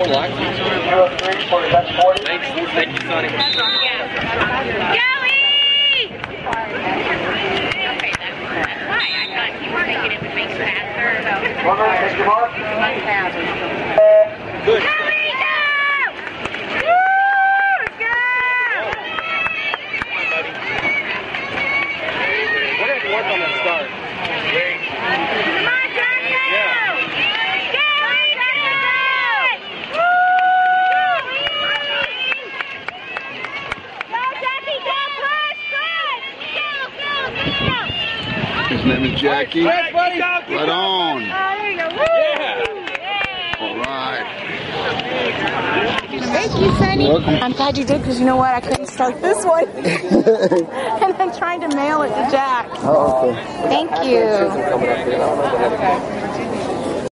Thanks, thank you, Sonny. Joey! Okay, that's why I thought you were thinking it would make you faster. Good. His name is Jacky. Right, buddy. Right on. There you go. Yeah. All right. Thank you, Sonny. Welcome. I'm glad you did because you know what? I couldn't start this one. and I'm trying to mail it to Jack. Oh, okay. Thank you.